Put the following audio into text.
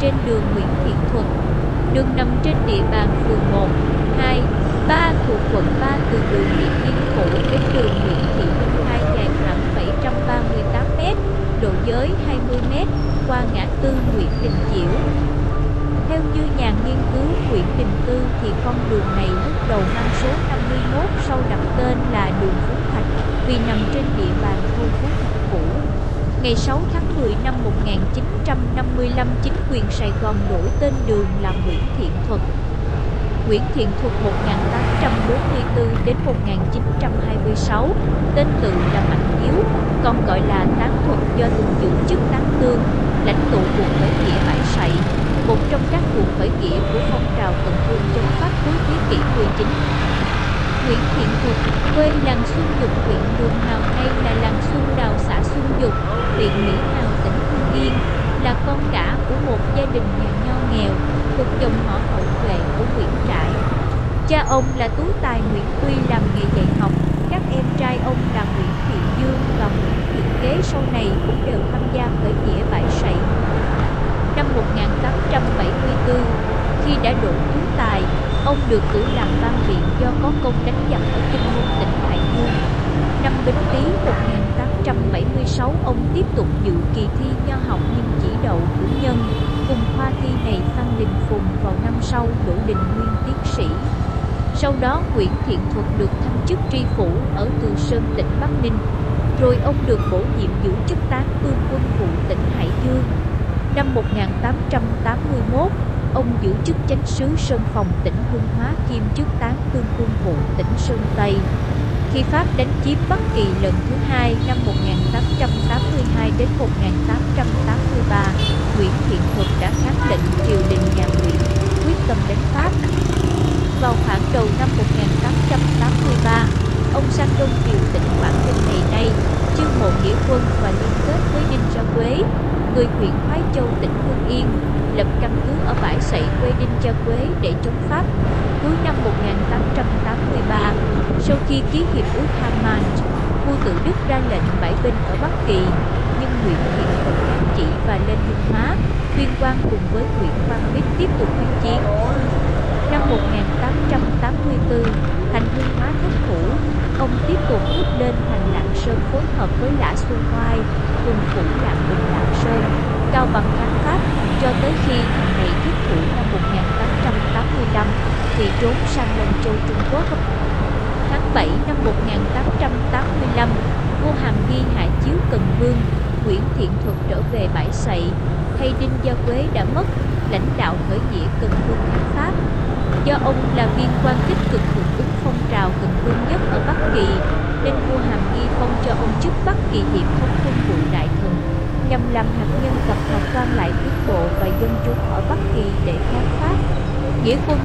trên đường Nguyễn Thiện Thuật. Đường nằm trên địa bàn phường 1, 2, 3 thuộc quận 3 từ đường Điện Biên Phủ đến đường Nguyễn Thị Minh Khai dài khoảng 738 m, độ giới 20 m, qua ngã tư Nguyễn Đình Chiểu. Theo như nhà nghiên cứu Nguyễn Đình Tư thì con đường này lúc đầu mang số 51 sau đặt tên là đường Phú Thạch vì nằm trên địa bàn thôn Phú Thạch cũ. Ngày 6 tháng 10 năm 1955, chính quyền Sài Gòn đổi tên đường là Nguyễn Thiện Thuật. Nguyễn Thiện Thuật 1844 đến 1926, tên tự là Mạnh Hiếu, còn gọi là Tán Thuật do từng giữ chức tán tương, lãnh tụ cuộc khởi nghĩa bãi sậy, một trong các cuộc khởi nghĩa của phong trào cần thương chống Pháp cuối thế kỷ 19. Nguyễn Thiện Thuật, quê làng Xuân Dục huyện Đường Hào nay là Dục, huyện Mỹ Hào tỉnh Hưng Yên, là con cả của một gia đình nhà nho nghèo thuộc dòng họ hậu vệ của Nguyễn Trãi. Cha ông là tú tài Nguyễn Tuy làm nghề dạy học, các em trai ông là Nguyễn Thiện Dương và Nguyễn Thiện Kế sau này cũng đều tham gia khởi nghĩa bãi sậy. Năm 1874, khi đã đổ tú tài, ông được cử làm ban viện do có công đánh giặc ở Kinh Môn tỉnh Hải Dương. Năm Bính Tý 1976 ông tiếp tục dự kỳ thi nho học nhưng chỉ đậu cử nhân, cùng khoa thi này Phan Đình Phùng vào năm sau đỗ đình nguyên tiến sĩ. Sau đó Nguyễn Thiện Thuật được thăng chức tri phủ ở Từ Sơn tỉnh Bắc Ninh, rồi ông được bổ nhiệm giữ chức tán tương quân vụ tỉnh Hải Dương. Năm 1881, ông giữ chức chánh sứ Sơn Phòng tỉnh Hương Hóa kiêm chức tán tương quân vụ tỉnh Sơn Tây. Khi Pháp đánh chiếm Bắc Kỳ lần thứ hai năm 1882 đến 1883, Nguyễn Thiện Thuật đã kháng lệnh triều đình nhà Nguyễn quyết tâm đánh Pháp. Vào khoảng đầu năm 1883, ông sang Đông Triều tỉnh Quảng Ninh ngày nay, chiêu mộ nghĩa quân và liên kết với Đinh Gia Quế, người huyện Khoái Châu tỉnh Hưng Yên, lập căn cứ ở bãi sậy quê Đinh cha Quế để chống Pháp. Cuối năm 1883, sau khi ký hiệp ước Haman, vua tự Đức ra lệnh bãi binh ở Bắc Kỳ, nhưng Nguyễn Thiện Thuật kháng chỉ và lên Hưng Hóa, Tuyên Quang cùng với Nguyễn Quang Bích tiếp tục kháng chiến. Năm 1884, thành Hưng Hóa thất thủ, ông tiếp tục rút lên thành Lạng Sơn phối hợp với Xuân Hoai cùng phủ Lạng Bình Lạng Sơn, cao bằng kháng Pháp cho tới khi thành này thiết thủ năm 1885 thì trốn sang Long Châu Trung Quốc. Tháng 7 năm 1885, vua Hàm Nghi hạ chiếu Cần Vương, Nguyễn Thiện Thuật trở về bãi sậy, thay Đinh Gia Quế đã mất, lãnh đạo khởi nghĩa Cần Vương kháng Pháp. Do ông là viên quan tích cực hưởng ứng phong trào Cần Vương nhất ở Bắc Kỳ, nên vua Hàm Nghi phong cho ông chức Bắc Kỳ Hiệp không quân vụ đại thần, nhằm làm hạt nhân tập hợp quan lại tiến bộ và dân chúng ở Bắc Kỳ để kháng Pháp. Nghĩa quân